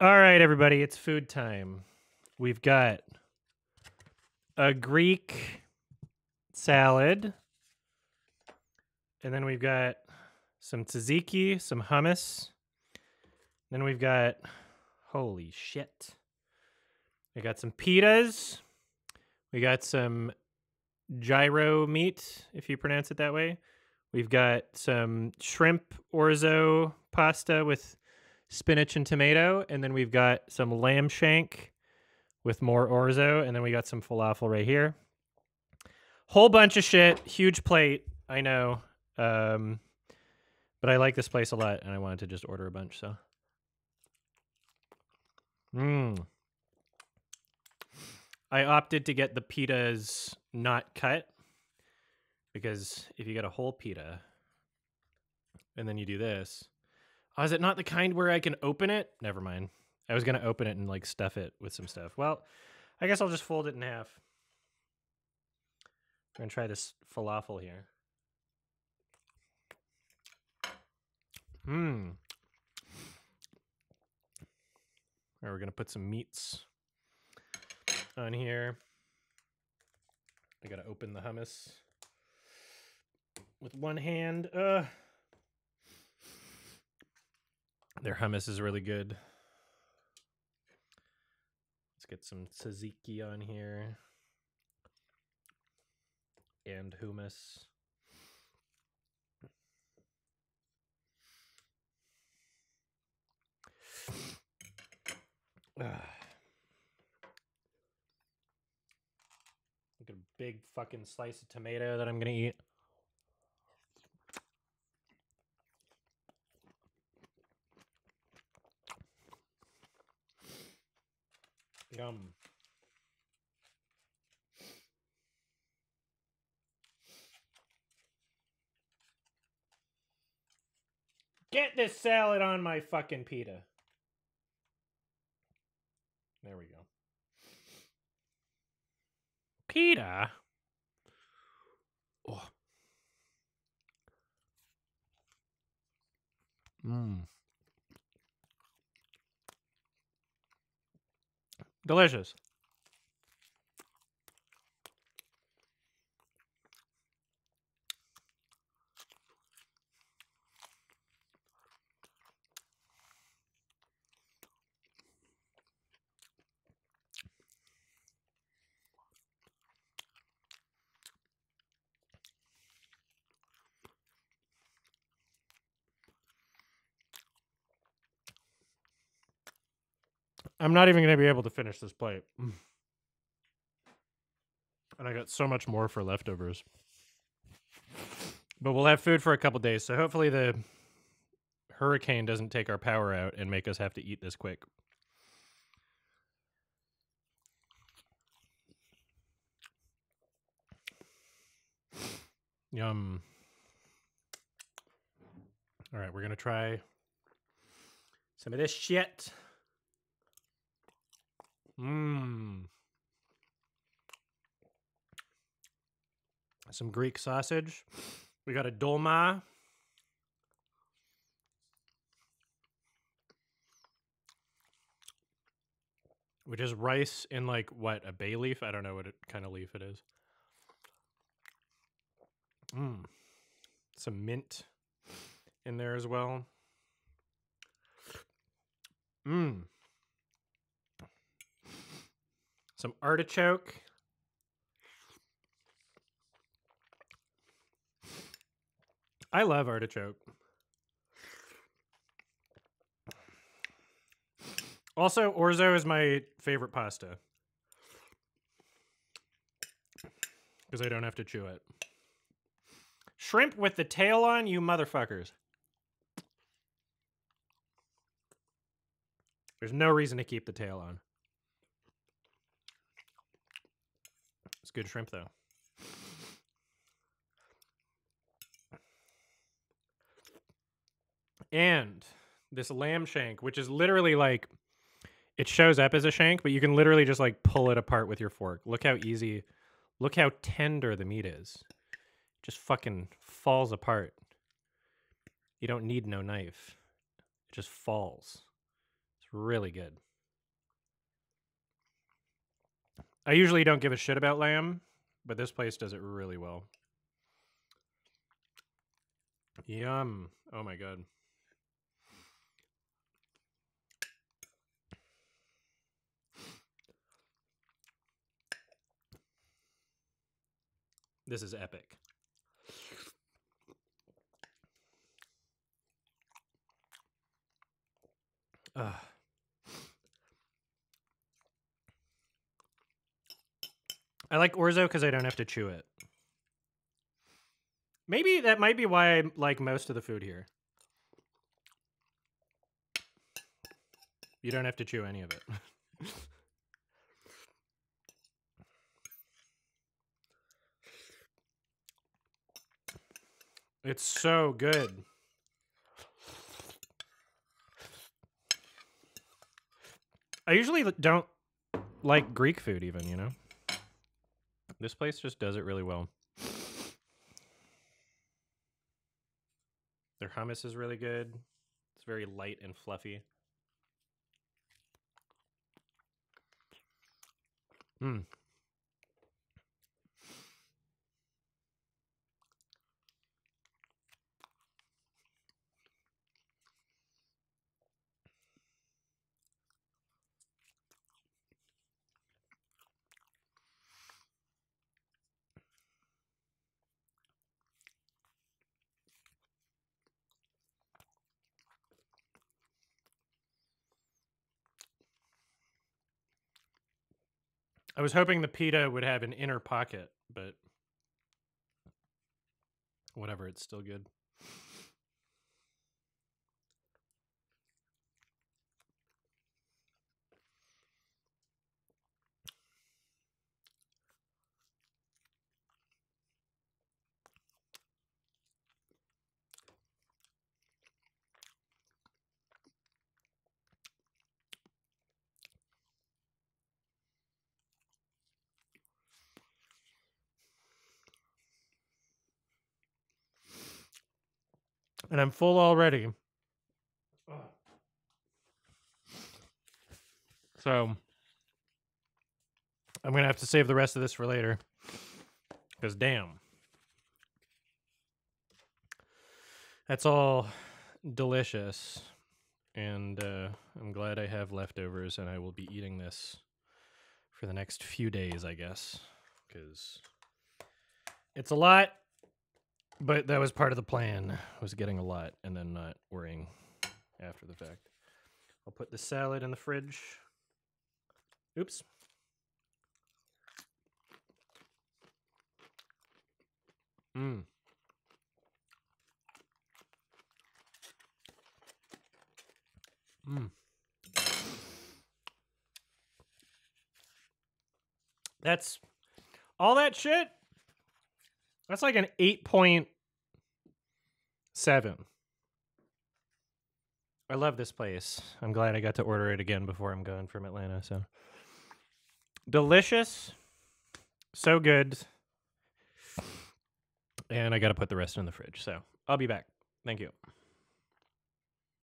All right, everybody, it's food time. We've got a Greek salad, and then we've got some tzatziki, some hummus. Then we've got holy shit. We got some pitas. We got some gyro meat, if you pronounce it that way. We've got some shrimp orzo pasta with spinach and tomato, and then we've got some lamb shank with more orzo, and then we got some falafel right here. Whole bunch of shit, huge plate. I know, um, but I like this place a lot, and I wanted to just order a bunch. So, mm. I opted to get the pitas not cut because if you get a whole pita and then you do this, Oh, is it not the kind where I can open it? Never mind. I was gonna open it and like stuff it with some stuff. Well, I guess I'll just fold it in half. I'm gonna try this falafel here. Hmm. Right, we're gonna put some meats on here. I gotta open the hummus with one hand. Uh their hummus is really good. Let's get some tzatziki on here. And hummus. Look at a big fucking slice of tomato that I'm gonna eat. Yum. Get this salad on my fucking pita. There we go. Pita? Oh. Mmm. Delicious. I'm not even going to be able to finish this plate. And I got so much more for leftovers. But we'll have food for a couple days, so hopefully the hurricane doesn't take our power out and make us have to eat this quick. Yum. All right, we're going to try some of this shit. Mmm. Some Greek sausage. We got a dolma. Which is rice in like what, a bay leaf? I don't know what it, kind of leaf it is. Mmm. Some mint in there as well. Mmm. Some artichoke. I love artichoke. Also, orzo is my favorite pasta. Because I don't have to chew it. Shrimp with the tail on, you motherfuckers. There's no reason to keep the tail on. Good shrimp though. And this lamb shank, which is literally like it shows up as a shank, but you can literally just like pull it apart with your fork. Look how easy, look how tender the meat is. just fucking falls apart. You don't need no knife. It just falls. It's really good. I usually don't give a shit about lamb, but this place does it really well. Yum. Oh my god. This is epic. Ugh. I like orzo because I don't have to chew it. Maybe that might be why I like most of the food here. You don't have to chew any of it. it's so good. I usually don't like Greek food, even, you know? This place just does it really well. Their hummus is really good. It's very light and fluffy. Hmm. I was hoping the pita would have an inner pocket, but whatever, it's still good. And I'm full already. So I'm gonna have to save the rest of this for later. Because damn. That's all delicious. And uh, I'm glad I have leftovers and I will be eating this for the next few days, I guess. Because it's a lot but that was part of the plan was getting a lot and then not worrying after the fact. I'll put the salad in the fridge. Oops. Mmm. Mmm. That's all that shit that's like an 8.7. I love this place. I'm glad I got to order it again before I'm going from Atlanta. So delicious. So good. And I got to put the rest in the fridge. So I'll be back. Thank you.